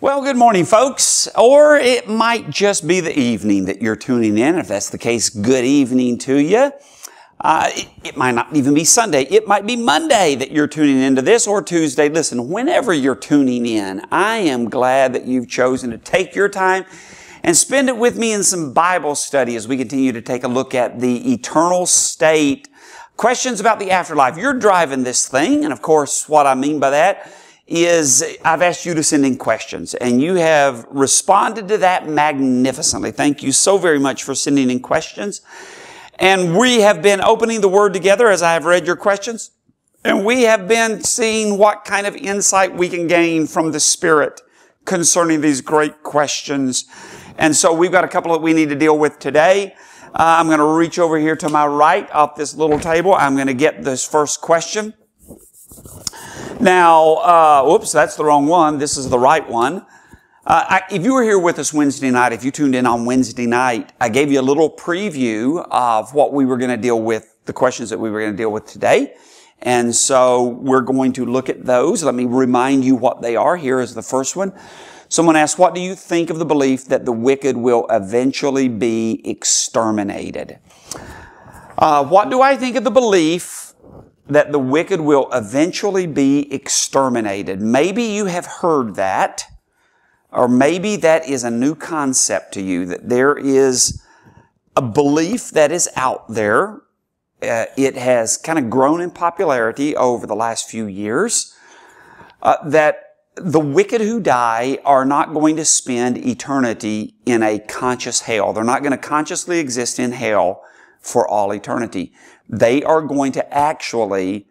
Well, good morning, folks. Or it might just be the evening that you're tuning in. If that's the case, good evening to you. Uh, it, it, might not even be Sunday. It might be Monday that you're tuning into this or Tuesday. Listen, whenever you're tuning in, I am glad that you've chosen to take your time and spend it with me in some Bible study as we continue to take a look at the eternal state. Questions about the afterlife. You're driving this thing. And of course, what I mean by that is I've asked you to send in questions and you have responded to that magnificently. Thank you so very much for sending in questions. And we have been opening the Word together as I have read your questions. And we have been seeing what kind of insight we can gain from the Spirit concerning these great questions. And so we've got a couple that we need to deal with today. Uh, I'm going to reach over here to my right off this little table. I'm going to get this first question. Now, uh, whoops, that's the wrong one. This is the right one. Uh, I, if you were here with us Wednesday night, if you tuned in on Wednesday night, I gave you a little preview of what we were going to deal with, the questions that we were going to deal with today. And so we're going to look at those. Let me remind you what they are. Here is the first one. Someone asked, what do you think of the belief that the wicked will eventually be exterminated? Uh, what do I think of the belief that the wicked will eventually be exterminated. Maybe you have heard that, or maybe that is a new concept to you, that there is a belief that is out there. Uh, it has kind of grown in popularity over the last few years, uh, that the wicked who die are not going to spend eternity in a conscious hell. They're not going to consciously exist in hell for all eternity they are going to actually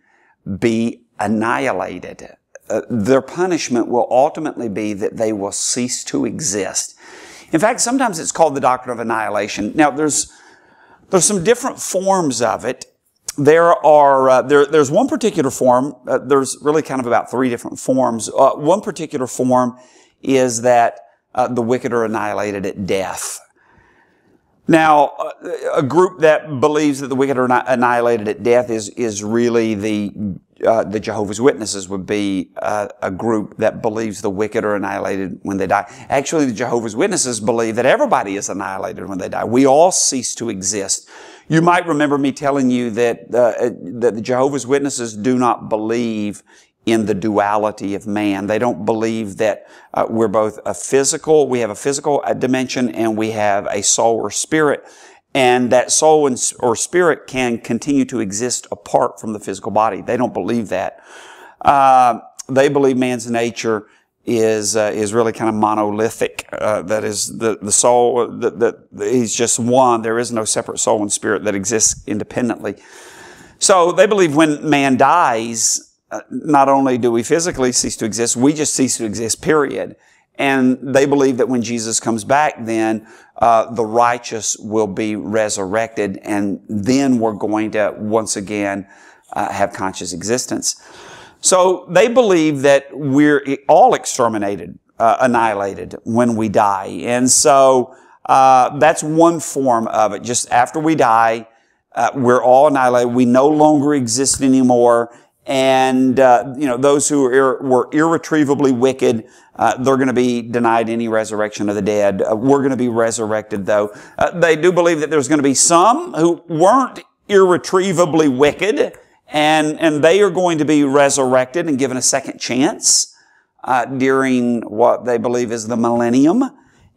be annihilated. Uh, their punishment will ultimately be that they will cease to exist. In fact, sometimes it's called the doctrine of annihilation. Now, there's there's some different forms of it. There are uh, there, there's one particular form. Uh, there's really kind of about three different forms. Uh, one particular form is that uh, the wicked are annihilated at death. Now, a group that believes that the wicked are annihilated at death is, is really the, uh, the Jehovah's Witnesses would be uh, a group that believes the wicked are annihilated when they die. Actually, the Jehovah's Witnesses believe that everybody is annihilated when they die. We all cease to exist. You might remember me telling you that, uh, that the Jehovah's Witnesses do not believe in the duality of man. They don't believe that uh, we're both a physical, we have a physical uh, dimension and we have a soul or spirit. And that soul and, or spirit can continue to exist apart from the physical body. They don't believe that. Uh, they believe man's nature is uh, is really kind of monolithic. Uh, that is the the soul that, that just one. There is no separate soul and spirit that exists independently. So they believe when man dies, uh, not only do we physically cease to exist, we just cease to exist, period. And they believe that when Jesus comes back, then uh, the righteous will be resurrected, and then we're going to once again uh, have conscious existence. So they believe that we're all exterminated, uh, annihilated when we die, and so uh, that's one form of it. Just after we die, uh, we're all annihilated. We no longer exist anymore and uh, you know those who were irretrievably wicked uh, they're going to be denied any resurrection of the dead. Uh, we're going to be resurrected though. Uh, they do believe that there's going to be some who weren't irretrievably wicked and and they are going to be resurrected and given a second chance uh, during what they believe is the millennium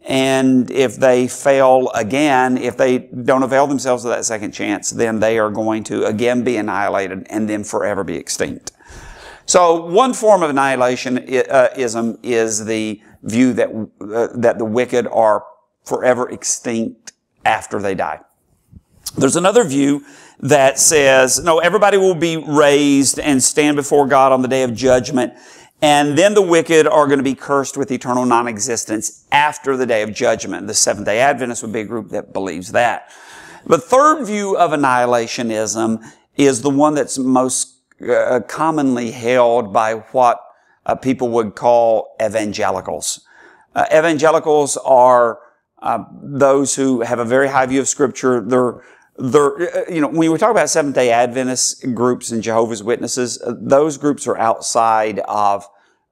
and if they fail again, if they don't avail themselves of that second chance, then they are going to again be annihilated and then forever be extinct. So one form of annihilationism is the view that, uh, that the wicked are forever extinct after they die. There's another view that says, no, everybody will be raised and stand before God on the day of judgment and then the wicked are going to be cursed with eternal non-existence after the day of judgment. The Seventh day Adventists would be a group that believes that. The third view of annihilationism is the one that's most uh, commonly held by what uh, people would call evangelicals. Uh, evangelicals are uh, those who have a very high view of Scripture. They're they're, uh, you know, when we talk about Seventh day Adventist groups and Jehovah's Witnesses, uh, those groups are outside of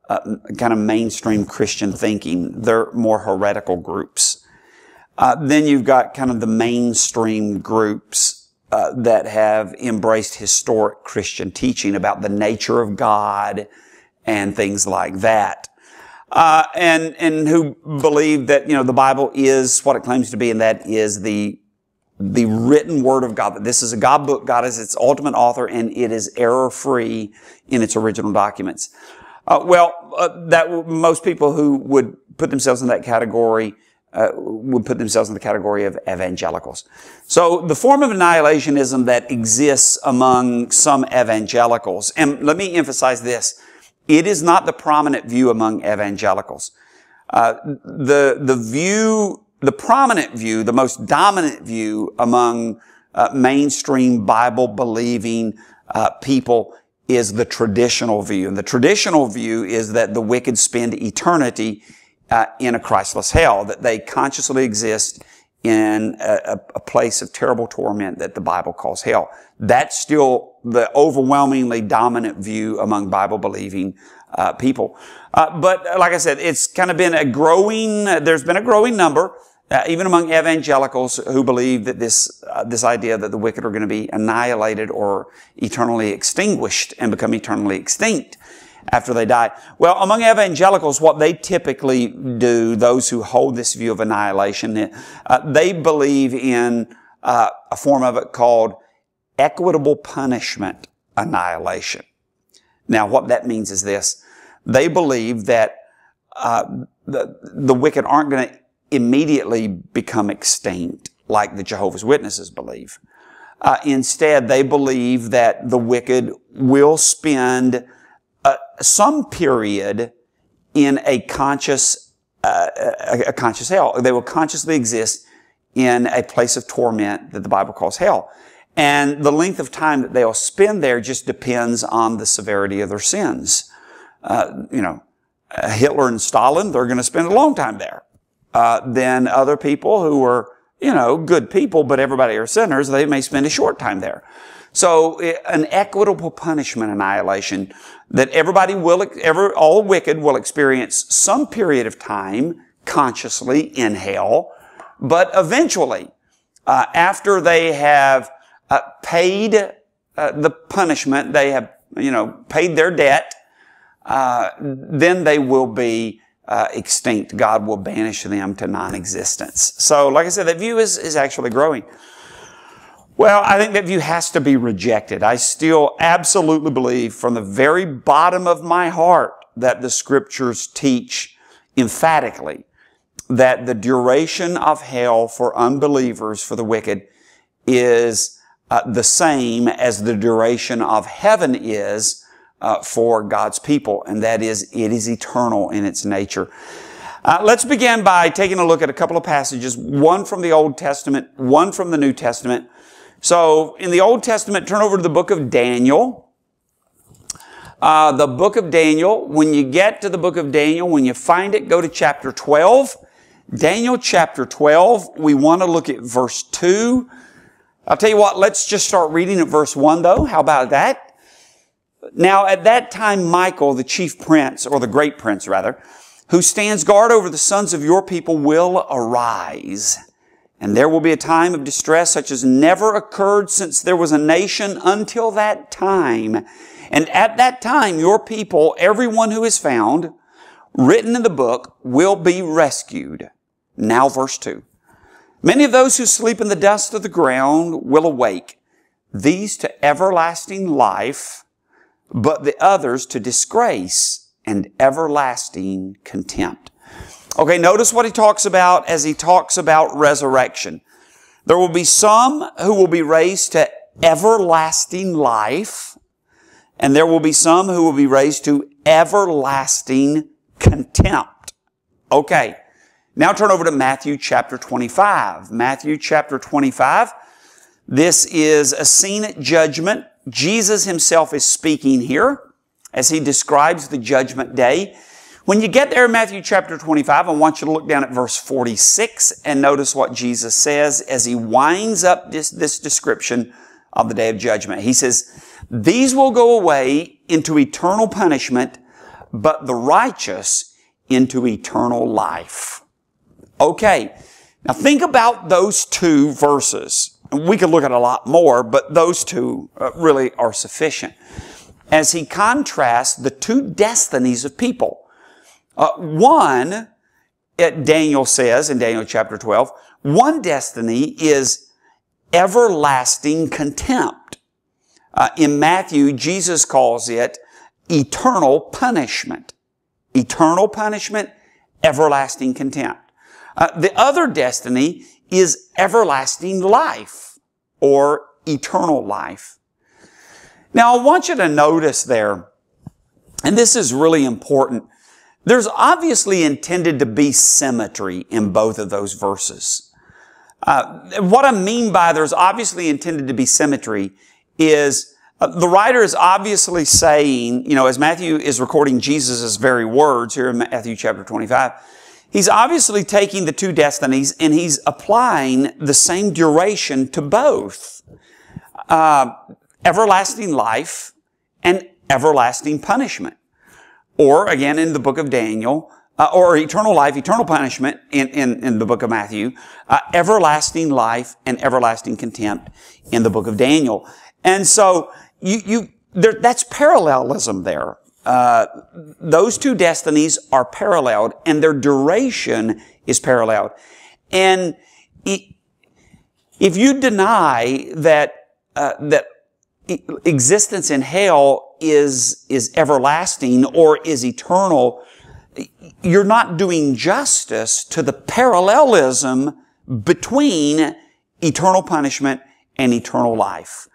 uh, kind of mainstream Christian thinking. They're more heretical groups. Uh, then you've got kind of the mainstream groups uh, that have embraced historic Christian teaching about the nature of God and things like that. Uh, and and who believe that you know the Bible is what it claims to be, and that is the the written word of God. That this is a God book. God is its ultimate author, and it is error free in its original documents. Uh, well, uh, that most people who would put themselves in that category uh, would put themselves in the category of evangelicals. So the form of annihilationism that exists among some evangelicals, and let me emphasize this it is not the prominent view among evangelicals. Uh, the, the view, the prominent view, the most dominant view among uh, mainstream Bible believing uh, people is the traditional view. And the traditional view is that the wicked spend eternity uh, in a Christless hell, that they consciously exist in a, a, place of terrible torment that the Bible calls hell. That's still the overwhelmingly dominant view among Bible believing uh, people. Uh, but like I said, it's kind of been a growing, uh, there's been a growing number, uh, even among evangelicals who believe that this, uh, this idea that the wicked are going to be annihilated or eternally extinguished and become eternally extinct after they die. Well, among evangelicals, what they typically do, those who hold this view of annihilation, uh, they believe in uh, a form of it called equitable punishment annihilation. Now, what that means is this. They believe that uh, the, the wicked aren't going to immediately become extinct like the Jehovah's Witnesses believe. Uh, instead, they believe that the wicked will spend uh, some period in a conscious, uh, a, a conscious hell. They will consciously exist in a place of torment that the Bible calls hell. And the length of time that they'll spend there just depends on the severity of their sins. Uh, you know, Hitler and Stalin, they're going to spend a long time there. Uh, then other people who are, you know, good people, but everybody are sinners, they may spend a short time there. So an equitable punishment annihilation that everybody will, ever, all wicked will experience some period of time consciously in hell, but eventually, uh, after they have uh, paid uh, the punishment, they have, you know, paid their debt, uh, then they will be uh, extinct. God will banish them to non-existence. So, like I said, that view is, is actually growing. Well, I think that view has to be rejected. I still absolutely believe from the very bottom of my heart that the scriptures teach emphatically that the duration of hell for unbelievers, for the wicked, is uh, the same as the duration of heaven is uh, for God's people, and that is it is eternal in its nature. Uh, let's begin by taking a look at a couple of passages, one from the Old Testament, one from the New Testament. So in the Old Testament, turn over to the book of Daniel. Uh, the book of Daniel, when you get to the book of Daniel, when you find it, go to chapter 12. Daniel chapter 12, we want to look at verse 2. I'll tell you what, let's just start reading at verse 1 though. How about that? Now at that time, Michael, the chief prince, or the great prince rather, who stands guard over the sons of your people will arise and there will be a time of distress such as never occurred since there was a nation until that time. And at that time, your people, everyone who is found, written in the book, will be rescued. Now verse 2. Many of those who sleep in the dust of the ground will awake, these to everlasting life, but the others to disgrace and everlasting contempt. Okay, notice what he talks about as he talks about resurrection. There will be some who will be raised to everlasting life, and there will be some who will be raised to everlasting contempt. Okay, now turn over to Matthew chapter 25. Matthew chapter 25. This is a scene at judgment. Jesus himself is speaking here as he describes the judgment day. When you get there in Matthew chapter 25, I want you to look down at verse 46 and notice what Jesus says as he winds up this, this description of the day of judgment. He says, These will go away into eternal punishment, but the righteous into eternal life. Okay. Now think about those two verses. We could look at a lot more, but those two uh, really are sufficient. As he contrasts the two destinies of people. Uh, one, it, Daniel says in Daniel chapter 12, one destiny is everlasting contempt. Uh, in Matthew, Jesus calls it eternal punishment. Eternal punishment, everlasting contempt. Uh, the other destiny is everlasting life or eternal life. Now, I want you to notice there, and this is really important, there's obviously intended to be symmetry in both of those verses. Uh, what I mean by there's obviously intended to be symmetry is uh, the writer is obviously saying, you know, as Matthew is recording Jesus' very words here in Matthew chapter 25, he's obviously taking the two destinies and he's applying the same duration to both. Uh, everlasting life and everlasting punishment. Or again in the book of Daniel, uh, or eternal life, eternal punishment in, in, in the book of Matthew, uh, everlasting life and everlasting contempt in the book of Daniel. And so you, you, there, that's parallelism there. Uh, those two destinies are paralleled and their duration is paralleled. And if you deny that, uh, that existence in hell is, is everlasting or is eternal, you're not doing justice to the parallelism between eternal punishment and eternal life.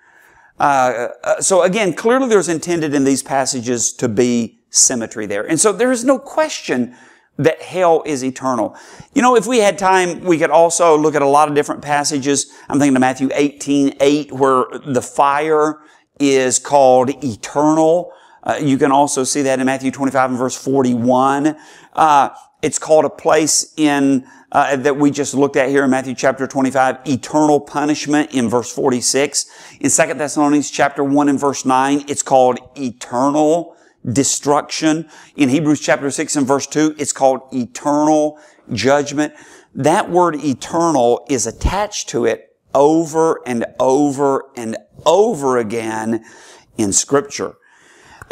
Uh, uh, so again, clearly there's intended in these passages to be symmetry there. And so there is no question that hell is eternal. You know, if we had time, we could also look at a lot of different passages. I'm thinking of Matthew 18, 8, where the fire is called eternal. Uh, you can also see that in Matthew 25 and verse 41. Uh, it's called a place in uh, that we just looked at here in Matthew chapter 25, eternal punishment in verse 46. In 2 Thessalonians chapter 1 and verse 9, it's called eternal destruction. In Hebrews chapter 6 and verse 2, it's called eternal judgment. That word eternal is attached to it over and over and over again in scripture.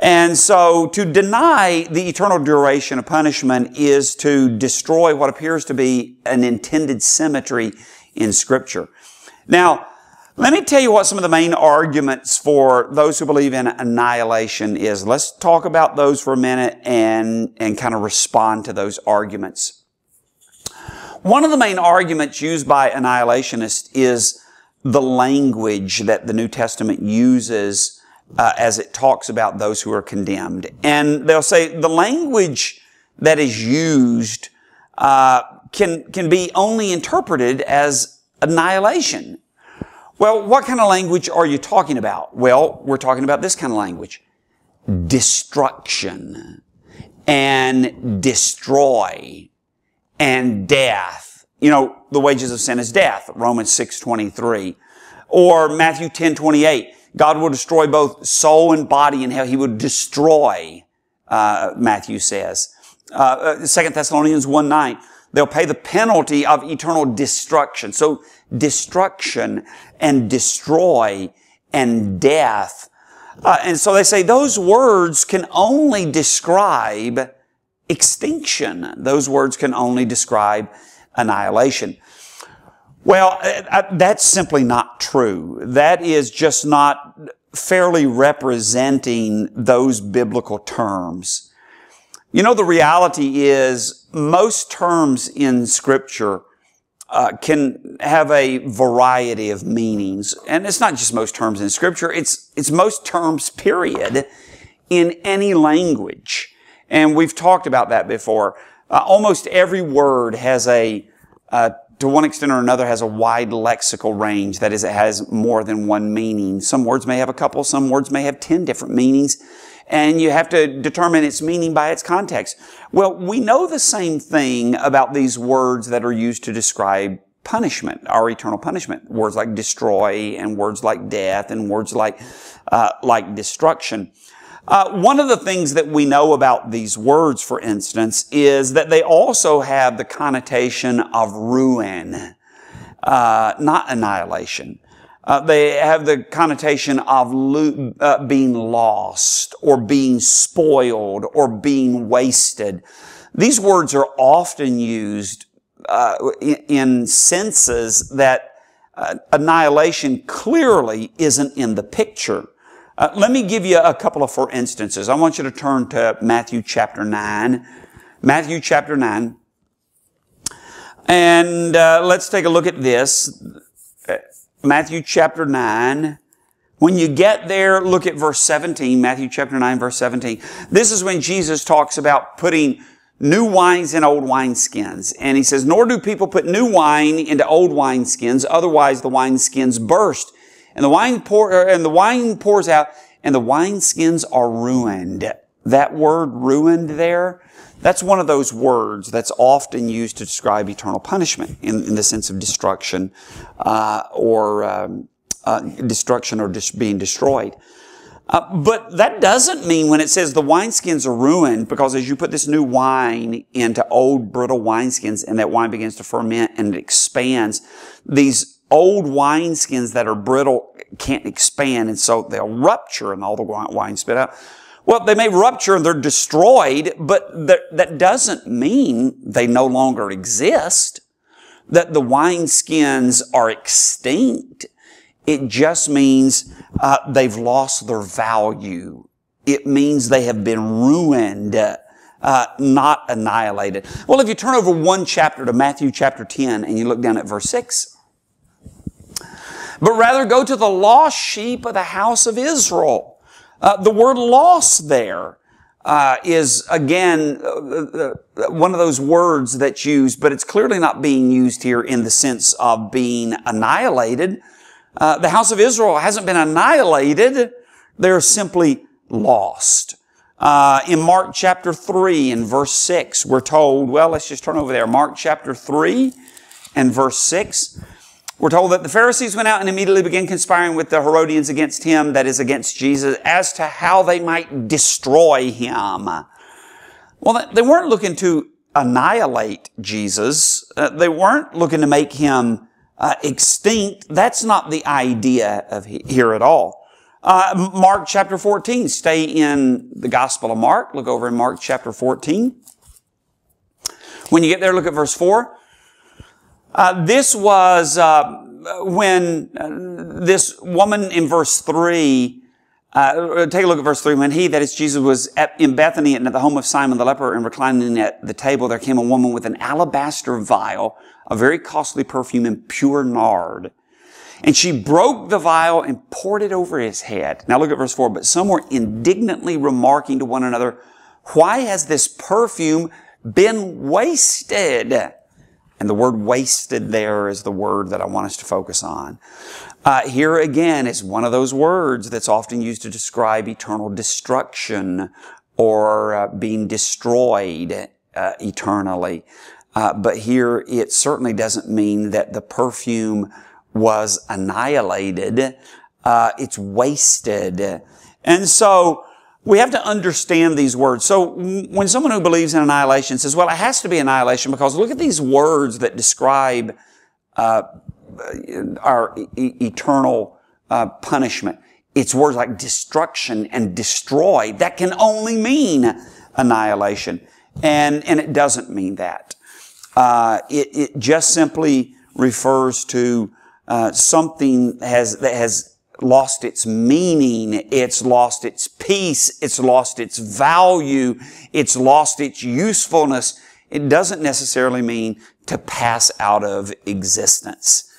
And so to deny the eternal duration of punishment is to destroy what appears to be an intended symmetry in scripture. Now, let me tell you what some of the main arguments for those who believe in annihilation is. Let's talk about those for a minute and, and kind of respond to those arguments. One of the main arguments used by annihilationists is the language that the New Testament uses uh, as it talks about those who are condemned. And they'll say the language that is used uh, can, can be only interpreted as annihilation. Well, what kind of language are you talking about? Well, we're talking about this kind of language. Destruction and destroy and death. You know, the wages of sin is death, Romans 6.23. Or Matthew 10.28 God will destroy both soul and body in hell. He will destroy, uh, Matthew says. Uh, 2 uh, Thessalonians 1 9. They'll pay the penalty of eternal destruction. So destruction and destroy and death. Uh, and so they say those words can only describe extinction. Those words can only describe annihilation. Well, uh, uh, that's simply not true. That is just not fairly representing those biblical terms. You know, the reality is most terms in scripture uh, can have a variety of meanings. And it's not just most terms in scripture, it's, it's most terms, period, in any language. And we've talked about that before. Uh, almost every word has a, a to one extent or another has a wide lexical range. That is, it has more than one meaning. Some words may have a couple, some words may have 10 different meanings, and you have to determine its meaning by its context. Well, we know the same thing about these words that are used to describe punishment, our eternal punishment. Words like destroy and words like death and words like, uh, like destruction. Uh, one of the things that we know about these words, for instance, is that they also have the connotation of ruin, uh, not annihilation. Uh, they have the connotation of lo- uh, being lost or being spoiled or being wasted. These words are often used uh, in, senses that uh, annihilation clearly isn't in the picture. Uh, let me give you a couple of for instances. I want you to turn to Matthew chapter 9. Matthew chapter 9. And uh, let's take a look at this. Matthew chapter 9. When you get there, look at verse 17, Matthew chapter 9, verse 17. This is when Jesus talks about putting new wines in old wineskins. And he says, Nor do people put new wine into old wineskins, otherwise the wineskins burst. And the wine pour, er, and the wine pours out, and the wineskins are ruined. That word ruined there, that's one of those words that's often used to describe eternal punishment in, in the sense of destruction uh, or um, uh, destruction or being destroyed. Uh, but that doesn't mean when it says the wineskins are ruined, because as you put this new wine into old brittle wineskins and that wine begins to ferment and it expands, these old wineskins that are brittle can't expand and so they'll rupture and all the wine spit out. Well, they may rupture and they're destroyed, but that doesn't mean they no longer exist, that the wineskins are extinct. It just means uh, they've lost their value. It means they have been ruined, uh, not annihilated. Well, if you turn over one chapter to Matthew chapter 10 and you look down at verse 6, but rather go to the lost sheep of the house of Israel. Uh, the word lost there uh, is again uh, uh, one of those words that's used, but it's clearly not being used here in the sense of being annihilated. Uh, the house of Israel hasn't been annihilated; they're simply lost. Uh, in Mark chapter three and verse six, we're told. Well, let's just turn over there. Mark chapter three and verse six. We're told that the Pharisees went out and immediately began conspiring with the Herodians against him, that is against Jesus, as to how they might destroy him. Well, they weren't looking to annihilate Jesus. Uh, they weren't looking to make him uh, extinct. That's not the idea of he- here at all. Uh, Mark chapter 14. Stay in the Gospel of Mark. Look over in Mark chapter 14. When you get there, look at verse 4. Uh, this was uh, when uh, this woman in verse 3, uh, take a look at verse 3. When he, that is Jesus, was at, in Bethany and at the home of Simon the leper and reclining at the table, there came a woman with an alabaster vial, a very costly perfume and pure nard. And she broke the vial and poured it over his head. Now look at verse 4. But some were indignantly remarking to one another, why has this perfume been wasted? And the word wasted there is the word that I want us to focus on. Uh, here again is one of those words that's often used to describe eternal destruction or uh, being destroyed uh, eternally. Uh, but here it certainly doesn't mean that the perfume was annihilated. Uh, it's wasted. And so, we have to understand these words. So when someone who believes in annihilation says, well, it has to be annihilation because look at these words that describe uh, our e- eternal uh, punishment. It's words like destruction and destroy. That can only mean annihilation. And, and it doesn't mean that. Uh, it, it just simply refers to uh, something has, that has lost its meaning, it's lost its peace, it's lost its value, it's lost its usefulness. It doesn't necessarily mean to pass out of existence.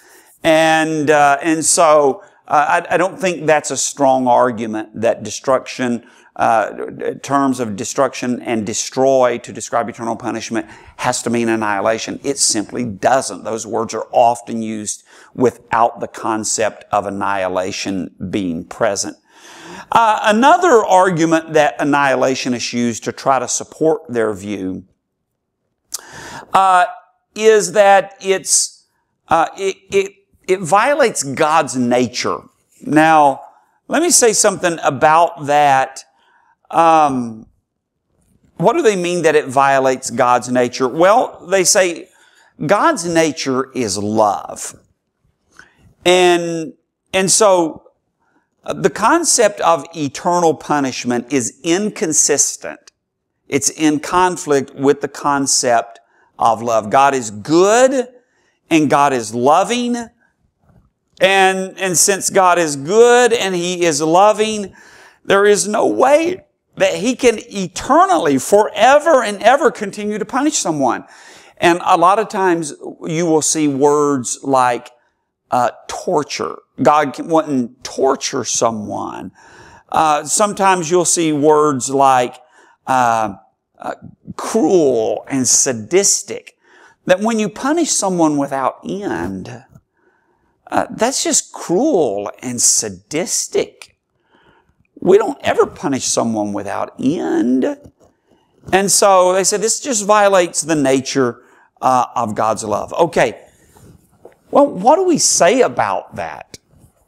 And, uh, and so, uh, I, I, don't think that's a strong argument that destruction, uh, terms of destruction and destroy to describe eternal punishment has to mean annihilation. It simply doesn't. Those words are often used without the concept of annihilation being present. Uh, another argument that annihilationists use to try to support their view uh, is that it's uh, it, it it violates God's nature. Now, let me say something about that. Um, what do they mean that it violates God's nature? Well, they say God's nature is love. And, and so uh, the concept of eternal punishment is inconsistent. It's in conflict with the concept of love. God is good and God is loving. And, and since God is good and He is loving, there is no way that He can eternally, forever and ever continue to punish someone. And a lot of times you will see words like uh, torture. God wouldn't torture someone. Uh, sometimes you'll see words like uh, uh, cruel and sadistic. That when you punish someone without end, uh, that's just cruel and sadistic. We don't ever punish someone without end. And so they said this just violates the nature uh, of God's love. Okay. Well, what do we say about that?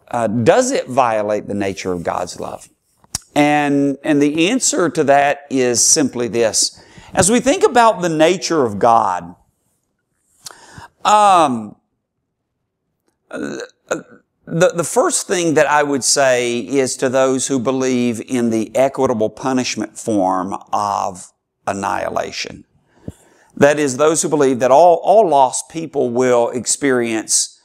Uh, does it violate the nature of God's love? And, and the answer to that is simply this. As we think about the nature of God, um, the, the first thing that I would say is to those who believe in the equitable punishment form of annihilation. That is, those who believe that all, all lost people will experience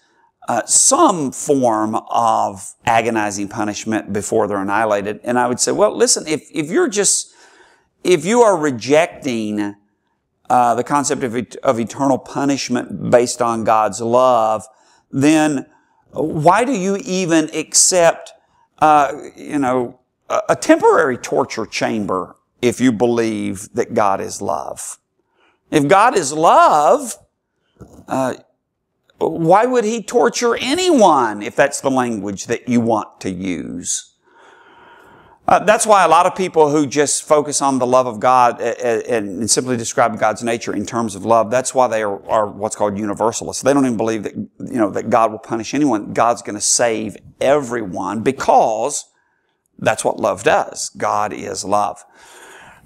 uh, some form of agonizing punishment before they're annihilated. And I would say, well, listen, if, if you're just, if you are rejecting uh, the concept of, of eternal punishment based on God's love, then why do you even accept, uh, you know, a, temporary torture chamber if you believe that God is love? If God is love, uh, why would he torture anyone if that's the language that you want to use? Uh, that's why a lot of people who just focus on the love of God and, and, simply describe God's nature in terms of love, that's why they are, are, what's called universalists. They don't even believe that, you know, that God will punish anyone. God's going to save everyone because that's what love does. God is love.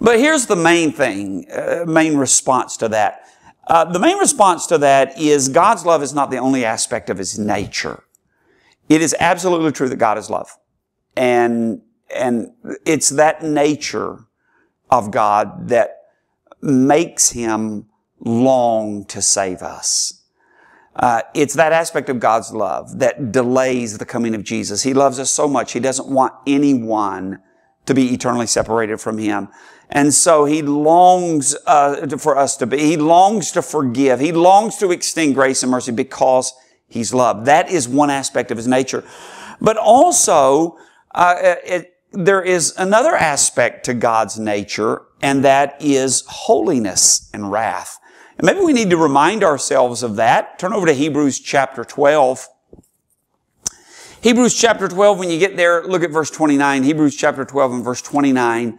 But here's the main thing, uh, main response to that. Uh, the main response to that is God's love is not the only aspect of His nature. It is absolutely true that God is love. And, and it's that nature of God that makes Him long to save us. Uh, it's that aspect of God's love that delays the coming of Jesus. He loves us so much. He doesn't want anyone to be eternally separated from Him. And so he longs uh, for us to be, he longs to forgive. He longs to extend grace and mercy because he's love. That is one aspect of his nature. But also, uh, it, there is another aspect to God's nature, and that is holiness and wrath. And maybe we need to remind ourselves of that. Turn over to Hebrews chapter 12. Hebrews chapter 12, when you get there, look at verse 29. Hebrews chapter 12 and verse 29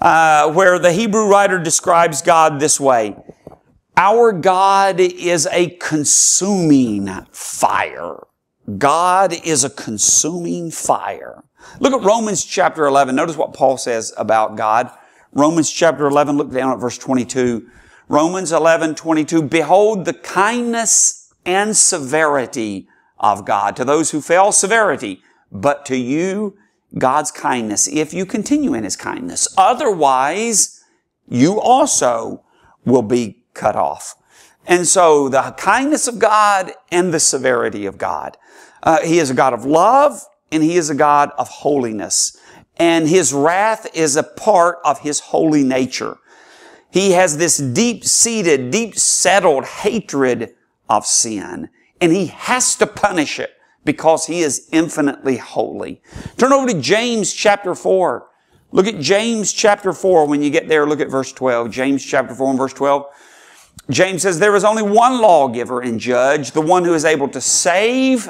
uh, where the Hebrew writer describes God this way. Our God is a consuming fire. God is a consuming fire. Look at Romans chapter 11. Notice what Paul says about God. Romans chapter 11, look down at verse 22. Romans 11, 22. Behold the kindness and severity of God. To those who fail, severity. But to you, God's kindness if you continue in His kindness. Otherwise, you also will be cut off. And so the kindness of God and the severity of God. Uh, he is a God of love and He is a God of holiness. And His wrath is a part of His holy nature. He has this deep-seated, deep-settled hatred of sin and He has to punish it because he is infinitely holy. Turn over to James chapter 4. Look at James chapter 4. When you get there, look at verse 12. James chapter 4 and verse 12. James says, There is only one lawgiver and judge, the one who is able to save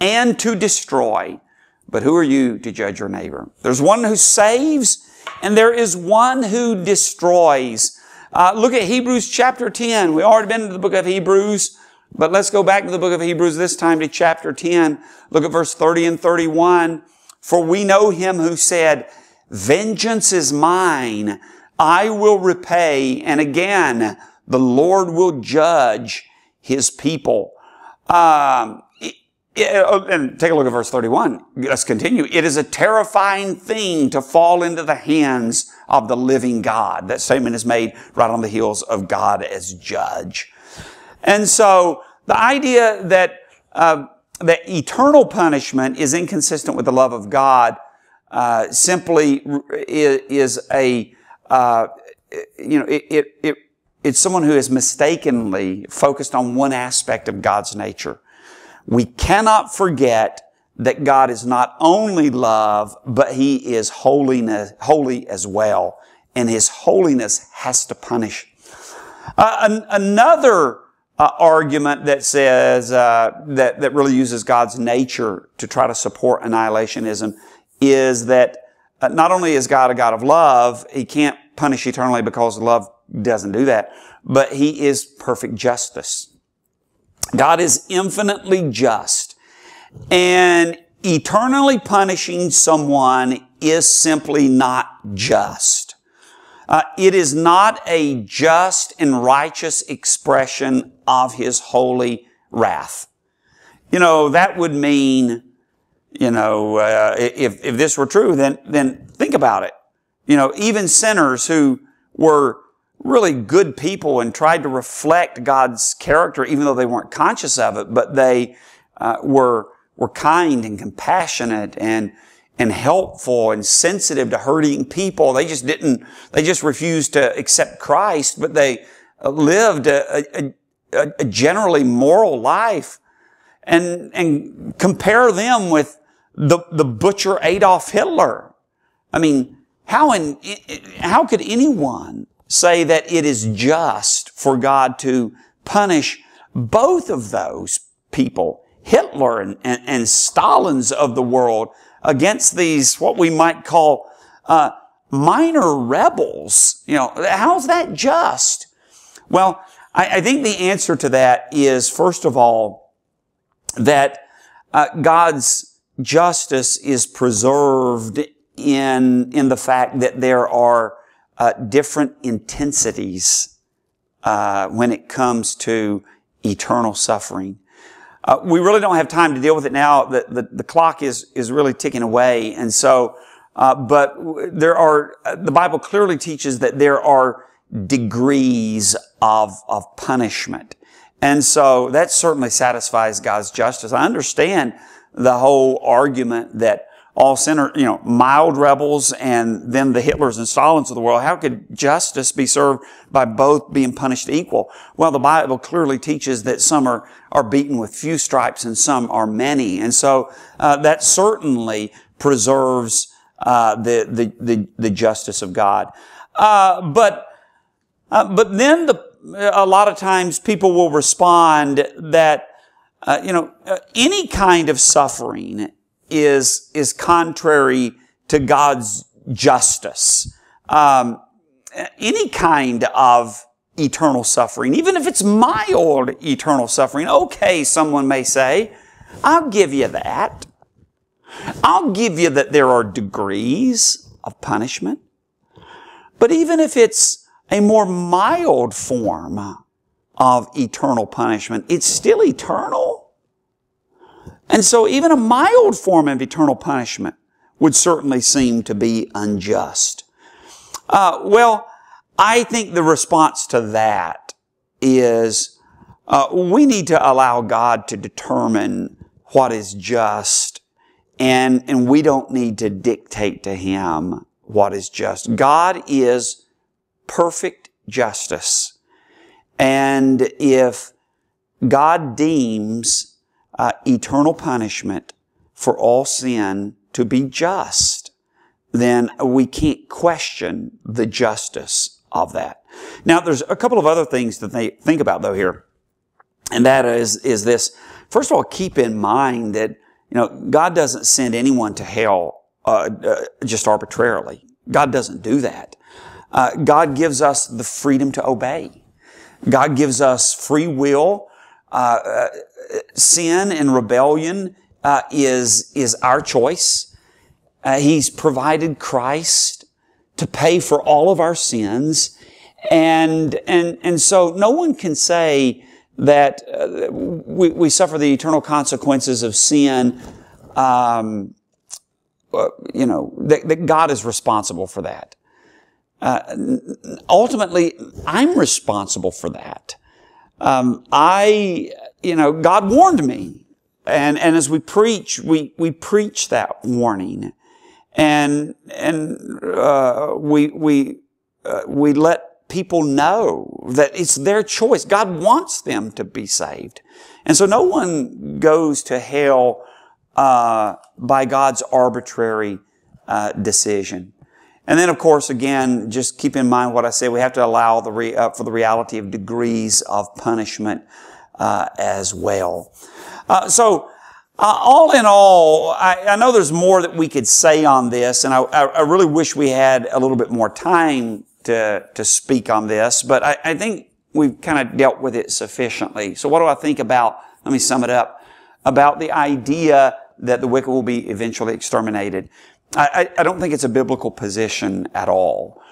and to destroy. But who are you to judge your neighbor? There's one who saves and there is one who destroys. Uh, look at Hebrews chapter 10. We already been to the book of Hebrews. But let's go back to the book of Hebrews, this time to chapter 10. Look at verse 30 and 31. For we know him who said, vengeance is mine. I will repay. And again, the Lord will judge his people. Um, and take a look at verse 31. Let's continue. It is a terrifying thing to fall into the hands of the living God. That statement is made right on the heels of God as judge. And so the idea that uh, that eternal punishment is inconsistent with the love of God uh, simply is, a uh, you know it, it, it it's someone who is mistakenly focused on one aspect of God's nature. We cannot forget that God is not only love, but He is holiness, holy as well. And His holiness has to punish. Uh, an, another uh, argument that says, uh, that, that really uses God's nature to try to support annihilationism is that uh, not only is God a God of love, He can't punish eternally because love doesn't do that, but He is perfect justice. God is infinitely just and eternally punishing someone is simply not just. Uh, it is not a just and righteous expression of His holy wrath. You know, that would mean, you know, uh, if, if this were true, then, then think about it. You know, even sinners who were really good people and tried to reflect God's character, even though they weren't conscious of it, but they uh, were were kind and compassionate and and helpful and sensitive to hurting people. They just didn't. They just refused to accept Christ, but they uh, lived a, a, a generally moral life. And and compare them with the the butcher Adolf Hitler. I mean, how in how could anyone say that it is just for God to punish both of those people, Hitler and, and, and Stalin's of the world, against these, what we might call, uh, minor rebels. You know, how's that just? Well, I, I, think the answer to that is, first of all, that uh, God's justice is preserved in, in the fact that there are uh, different intensities uh, when it comes to eternal suffering. Uh, we really don't have time to deal with it now. The, the, the clock is, is really ticking away. And so, uh, but there are, the Bible clearly teaches that there are degrees of, of punishment. And so that certainly satisfies God's justice. I understand the whole argument that all sinners, you know, mild rebels and then the Hitlers and Stalins of the world. How could justice be served by both being punished equal? Well, the Bible clearly teaches that some are, are beaten with few stripes and some are many. And so, uh, that certainly preserves, uh, the, the, the, the, justice of God. Uh, but, uh, but then the, a lot of times people will respond that, uh, you know, uh, any kind of suffering is, is contrary to God's justice. Um, any kind of eternal suffering, even if it's mild eternal suffering, okay, someone may say, I'll give you that. I'll give you that there are degrees of punishment. But even if it's a more mild form of eternal punishment, it's still eternal. And so even a mild form of eternal punishment would certainly seem to be unjust. Uh, well, I think the response to that is uh, we need to allow God to determine what is just, and and we don't need to dictate to Him what is just. God is perfect justice, and if God deems uh, eternal punishment for all sin to be just, then we can't question the justice of that. Now, there's a couple of other things to th- think about though here. And that is, is this. First of all, keep in mind that, you know, God doesn't send anyone to hell, uh, uh, just arbitrarily. God doesn't do that. Uh, God gives us the freedom to obey. God gives us free will. Uh, uh, sin and rebellion uh, is is our choice. Uh, he's provided Christ to pay for all of our sins. And, and, and so no one can say that uh, we, we suffer the eternal consequences of sin, um, you know, that, that, God is responsible for that. Uh, ultimately, I'm responsible for that. Um, I, you know, God warned me. And, and as we preach, we, we preach that warning. And, and, uh, we, we, uh, we let people know that it's their choice. God wants them to be saved. And so no one goes to hell, uh, by God's arbitrary, uh, decision. And then, of course, again, just keep in mind what I said. We have to allow the re, uh, for the reality of degrees of punishment uh, as well. Uh, so, uh, all in all, I, I, know there's more that we could say on this, and I, I, really wish we had a little bit more time to to speak on this. But I, I think we've kind of dealt with it sufficiently. So, what do I think about? Let me sum it up about the idea that the wicked will be eventually exterminated. I, I, don't think it's a biblical position at all.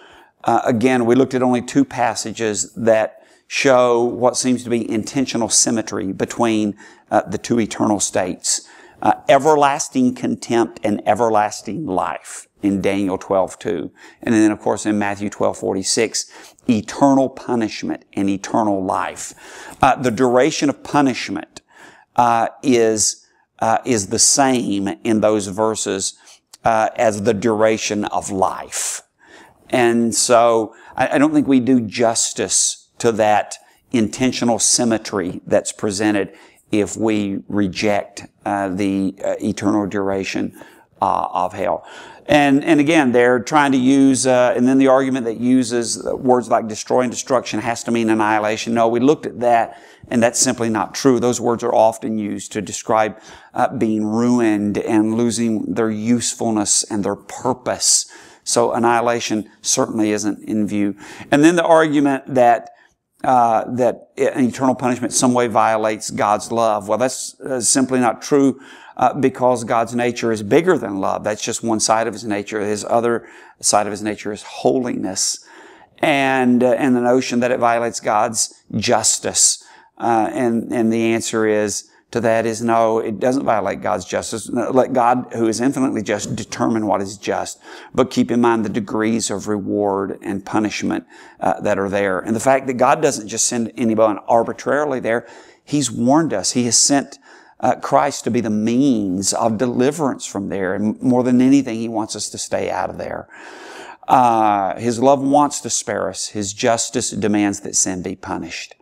Uh, again, we looked at only two passages that show what seems to be intentional symmetry between uh, the two eternal states. Uh, everlasting contempt and everlasting life in Daniel 12:2. And then, of course, in Matthew 12:46, eternal punishment and eternal life. Uh, the duration of punishment uh, is, uh, is the same in those verses uh, as the duration of life. And so I, I, don't think we do justice to that intentional symmetry that's presented if we reject uh, the uh, eternal duration uh, of hell. And, and again, they're trying to use, uh, and then the argument that uses words like destroy and destruction has to mean annihilation. No, we looked at that and that's simply not true. Those words are often used to describe uh, being ruined and losing their usefulness and their purpose. So annihilation certainly isn't in view. And then the argument that uh, that eternal punishment some way violates God's love. Well, that's uh, simply not true uh, because God's nature is bigger than love. That's just one side of His nature. His other side of His nature is holiness, and uh, and the notion that it violates God's justice. Uh, and, and the answer is, to that is no, it doesn't violate God's justice. Let God, who is infinitely just, determine what is just. But keep in mind the degrees of reward and punishment uh, that are there. And the fact that God doesn't just send anybody arbitrarily there, He's warned us. He has sent uh, Christ to be the means of deliverance from there. And more than anything, He wants us to stay out of there. Uh, his love wants to spare us. His justice demands that sin be punished.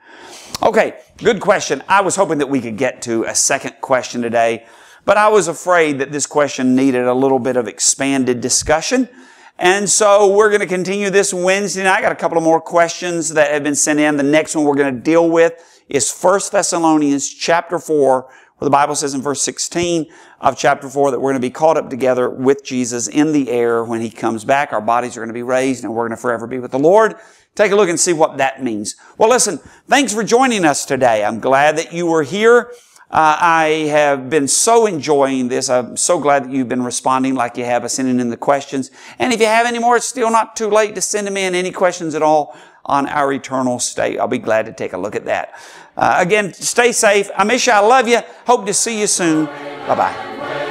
Okay, good question. I was hoping that we could get to a second question today, but I was afraid that this question needed a little bit of expanded discussion. And so we're going to continue this Wednesday night. I got a couple of more questions that have been sent in. The next one we're going to deal with is 1 Thessalonians chapter 4, the Bible says in verse 16 of chapter 4 that we're going to be caught up together with Jesus in the air when he comes back. Our bodies are going to be raised and we're going to forever be with the Lord. Take a look and see what that means. Well, listen, thanks for joining us today. I'm glad that you were here. Uh, I have been so enjoying this. I'm so glad that you've been responding like you have by sending in the questions. And if you have any more, it's still not too late to send them in. Any questions at all on our eternal state? I'll be glad to take a look at that. Uh, again, stay safe. You. I love you. Hope to see you soon. Bye bye.